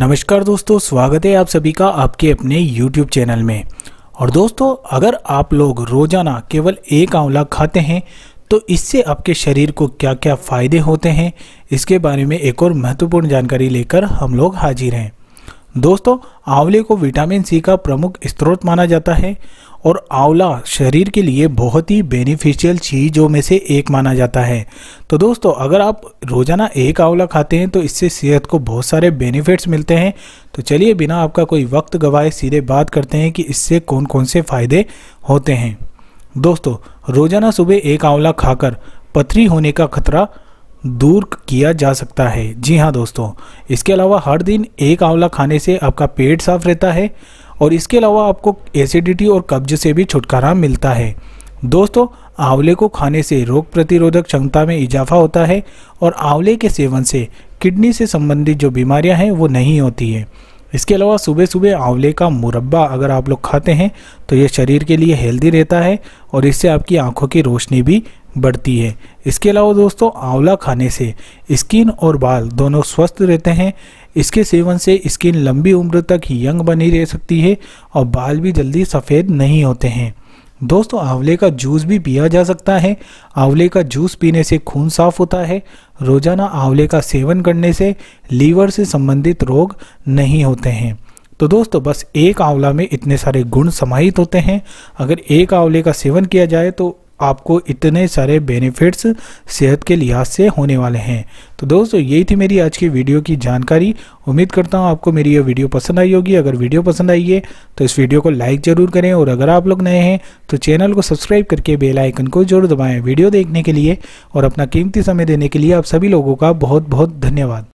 नमस्कार दोस्तों, स्वागत है आप सभी का आपके अपने YouTube चैनल में। और दोस्तों, अगर आप लोग रोज़ाना केवल एक आंवला खाते हैं तो इससे आपके शरीर को क्या क्या फ़ायदे होते हैं, इसके बारे में एक और महत्वपूर्ण जानकारी लेकर हम लोग हाजिर हैं। दोस्तों, आंवले को विटामिन सी का प्रमुख स्रोत माना जाता है और आंवला शरीर के लिए बहुत ही बेनिफिशियल चीज़ों में से एक माना जाता है। तो दोस्तों, अगर आप रोज़ाना एक आंवला खाते हैं तो इससे सेहत को बहुत सारे बेनिफिट्स मिलते हैं। तो चलिए, बिना आपका कोई वक्त गवाए सीधे बात करते हैं कि इससे कौन कौन से फ़ायदे होते हैं। दोस्तों, रोज़ाना सुबह एक आंवला खाकर पथरी होने का खतरा दूर किया जा सकता है। जी हाँ दोस्तों, इसके अलावा हर दिन एक आंवला खाने से आपका पेट साफ़ रहता है और इसके अलावा आपको एसिडिटी और कब्ज से भी छुटकारा मिलता है। दोस्तों, आंवले को खाने से रोग प्रतिरोधक क्षमता में इजाफा होता है और आंवले के सेवन से किडनी से संबंधित जो बीमारियाँ हैं, वो नहीं होती है। इसके अलावा सुबह सुबह आंवले का मुरब्बा अगर आप लोग खाते हैं तो ये शरीर के लिए हेल्दी रहता है और इससे आपकी आँखों की रोशनी भी बढ़ती है। इसके अलावा दोस्तों, आंवला खाने से स्किन और बाल दोनों स्वस्थ रहते हैं। इसके सेवन से स्किन लंबी उम्र तक यंग बनी रह सकती है और बाल भी जल्दी सफ़ेद नहीं होते हैं। दोस्तों, आंवले का जूस भी पिया जा सकता है। आंवले का जूस पीने से खून साफ़ होता है। रोज़ाना आंवले का सेवन करने से लीवर से संबंधित रोग नहीं होते हैं। तो दोस्तों, बस एक आंवला में इतने सारे गुण समाहित होते हैं। अगर एक आंवले का सेवन किया जाए तो आपको इतने सारे बेनिफिट्स सेहत के लिहाज से होने वाले हैं। तो दोस्तों, यही थी मेरी आज की वीडियो की जानकारी। उम्मीद करता हूँ आपको मेरी ये वीडियो पसंद आई होगी। अगर वीडियो पसंद आई है तो इस वीडियो को लाइक ज़रूर करें और अगर आप लोग नए हैं तो चैनल को सब्सक्राइब करके बेल आइकन को ज़रूर दबाएँ वीडियो देखने के लिए और अपना कीमती समय देने के लिए आप सभी लोगों का बहुत बहुत धन्यवाद।